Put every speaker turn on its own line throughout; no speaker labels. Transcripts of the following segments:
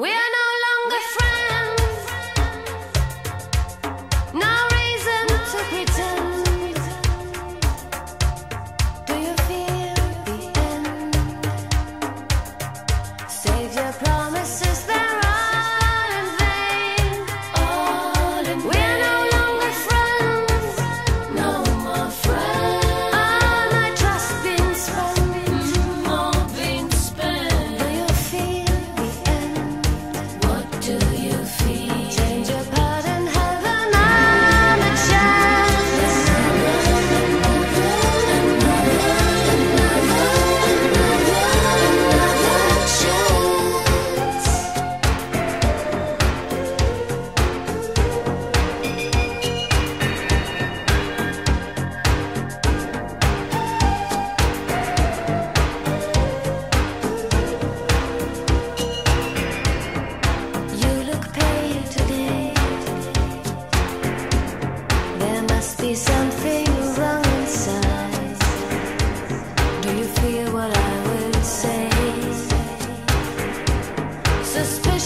We are no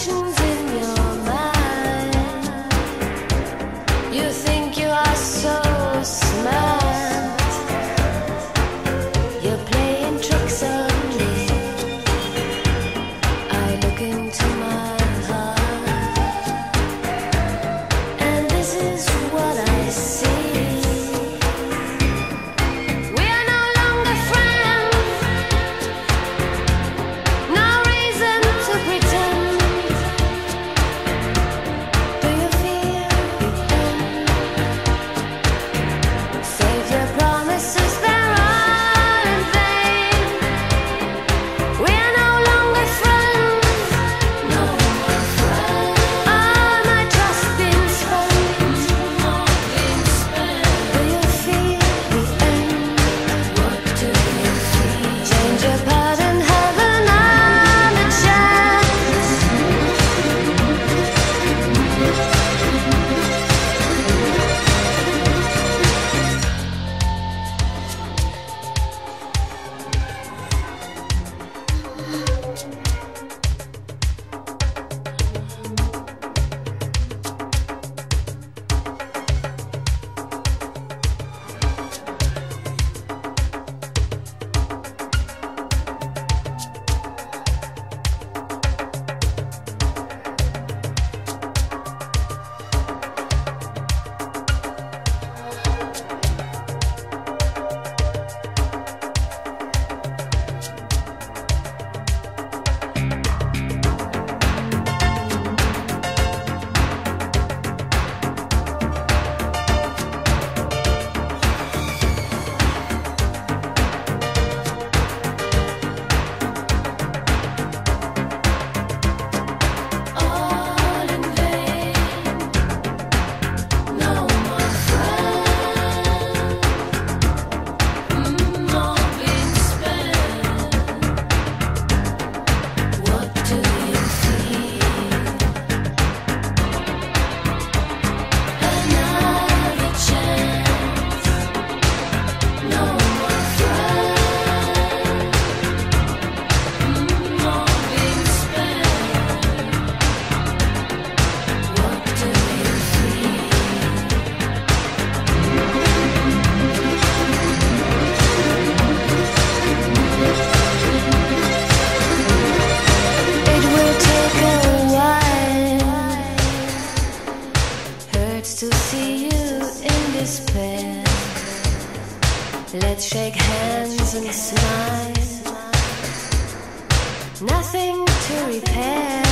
feel nothing to repair.